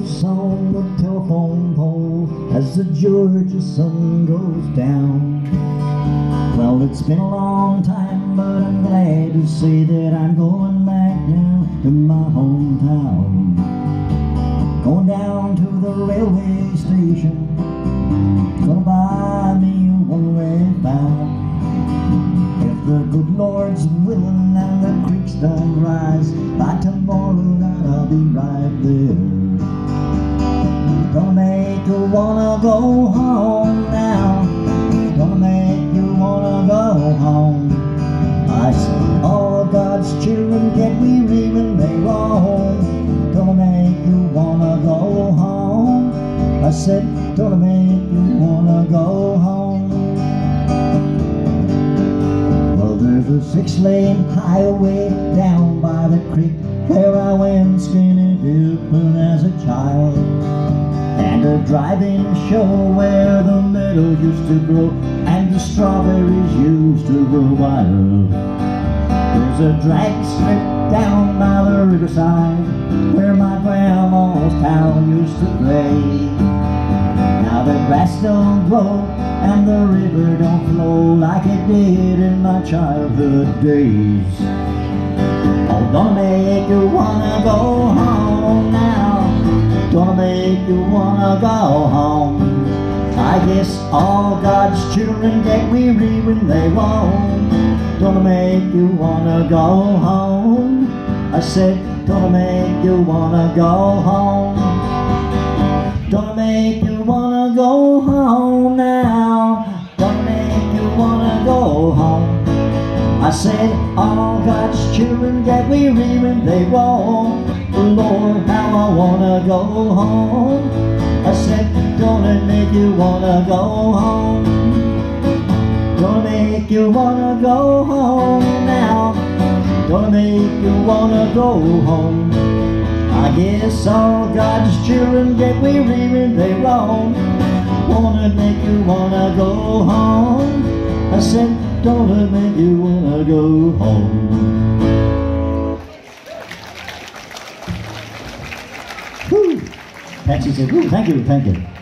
noose on the telephone pole as the Georgia sun goes down. Well, it's been a long time, but I'm glad to say that I'm going back now to my hometown. Going down to the railway station, gonna buy me a one-way bound. If the good Lord's willing and the creeks don't rise, by tomorrow night I'll be right there. Go home now. Gonna make you wanna go home. I said, all God's children get weary when they roam. Gonna make you wanna go home. I said, gonna make you wanna go home. Well, there's a six-lane highway down by the creek where I went skinny dipping as a child. A drive-in show where the meadow used to grow and the strawberries used to grow wild. There's a drag strip down by the riverside where my grandma's cow used to gray. Now the grass don't grow and the river don't flow like it did in my childhood days. Oh, gonna make you wanna go home now. Gonna go home. I guess all God's children get weary when they roam. Gonna make you wanna go home. I said, gonna make you wanna go home. Gonna make you wanna go home now. Gonna make you wanna go home. I said, all God's children get weary when they roam. Lord, how I wanna go home. I said, gonna make you wanna go home. Gonna make you wanna go home now. Gonna make you wanna go home. I guess all God's children get weary when they roam. Wanna make you wanna go home. I said, gonna make you wanna go home. Whew. Patsy said, Whew, thank you, thank you.